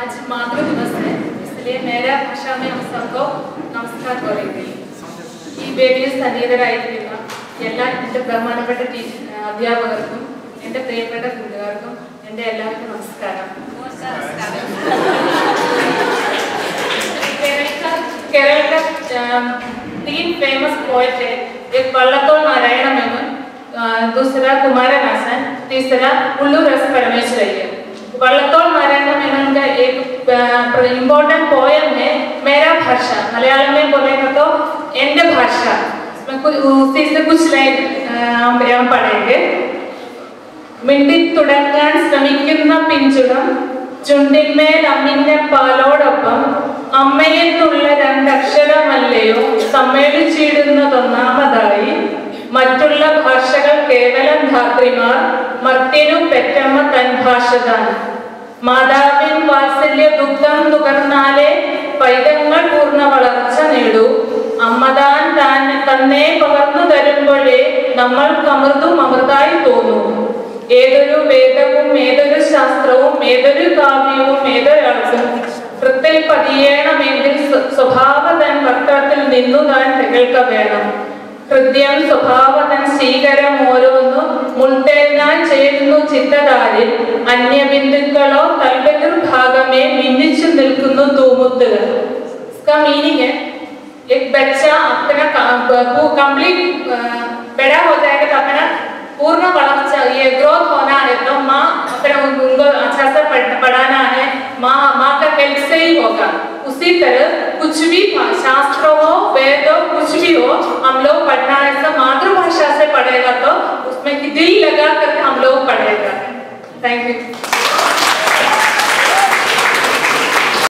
आज मातृ दिवस है इसलिए मेरा भाषा में हम सबको നമസ്കാർ പറയുകയും ഈ വേദിയിൽ സന്നിഹിതരായിരിക്കുന്ന എല്ലാ എൻ്റെ ബഹുമാനപ്പെട്ട ടീച്ചർ അധ്യാപകർക്കും എൻ്റെ പ്രിയപ്പെട്ട കൂട്ടുകാർക്കും എൻ്റെ എല്ലാവർക്കും നമസ്കാരം केरल का केरल का अम, तीन फेमस पोएट है एक वल्लतोल नारायण വള്ളത്തോൾ മാരാണ്ട മേനോന്റെ ഇമ്പോർട്ടന്റ് പോയമ്മേ മേരാ ഭാഷ. മലയാളമേ പോലെ എന്റെ ഭാഷ. കുച്ച് ലൈൻ ഞാൻ പറയട്ടെ. മിണ്ടി തുടങ്ങാൻ ശ്രമിക്കുന്ന പിഞ്ചുടം ചുണ്ടിന്മേൽ അമ്മിന്റെ പാലോടൊപ്പം അമ്മയെന്നുള്ള രണ്ടക്ഷരമല്ലയോ സമ്മേളിച്ചിടുന്നതൊന്നാമതായി മറ്റുള്ള ഭാഷകൾ കേവലം ധാത്രിമാർ മർത്തിനു പെറ്റമ്മ തൻ ഭാഷ മാതാവിൻ വാത്സല്യ ദുഃഖം തുകർന്നാലേ പൈതങ്ങൾ പൂർണ വളർച്ച നേടൂ. അമ്മതാൻ താൻ തന്നെ പകർന്നു തരുമ്പോഴേ നമ്മൾ അമൃതും അമൃതായി തോന്നൂ. ഏതൊരു വേദവും ഏതൊരു ശാസ്ത്രവും ഏതൊരു കാവ്യവും ഏതൊരാൾക്കും വൃത്തിൽ പതിയേണമെങ്കിൽ സ്വ- സ്വഭാവതൻ ഭക്തത്തിൽ നിന്നു താൻ തികൾക്ക വേണം ഹൃദയം സ്വഭാവതൻ സ്വീകരം ഓരോന്നും മുൾത്തേനാൽ ചേരുന്നു ചിത്തതാരിൽ അന്യബിന്ദുക്കളോ തൽബിർ ഭാഗമേ ഭിന്നിച്ചു നിൽക്കുന്നു തൂമുത്തുകൾ इसका मीनिंग है एक बच्चा अपना कंप्लीट बड़ा हो जाएगा तो अपना पूर्ण വളർച്ച ये ग्रोथ होना है तो माँ अपना उन- उनको अच्छा से पढ़- पढ़ाना है माँ माँ का हेल्प से ही होगा उसी तरह कुछ भी भा- शास्त्र हो वेद हो कुछ भी हो हम लोग पढ़ना है सब मातृभाषा से पढ़ेगा तो उसमें दिल लगा कर हम लोग पढ़ेगा थैंक यू